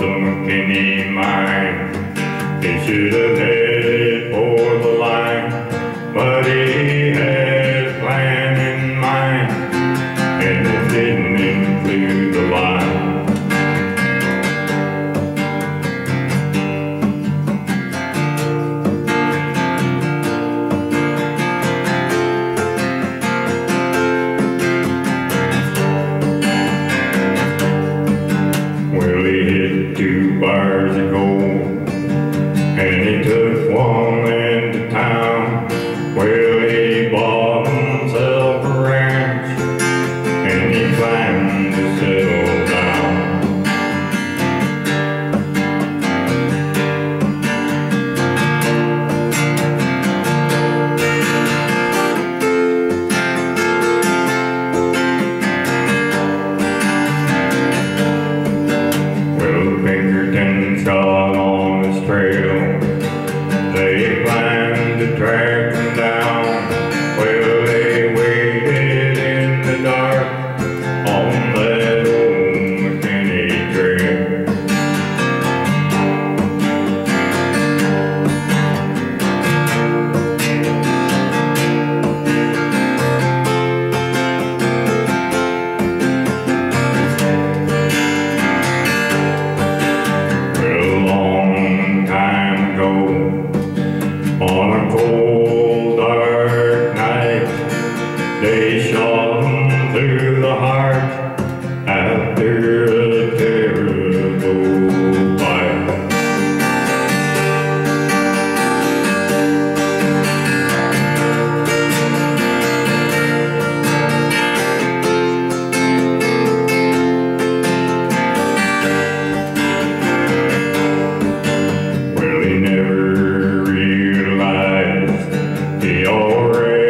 don't give me mine. They should have had we hit two bars of gold. They station through the heart after a terrible fire. Well, he never realized he already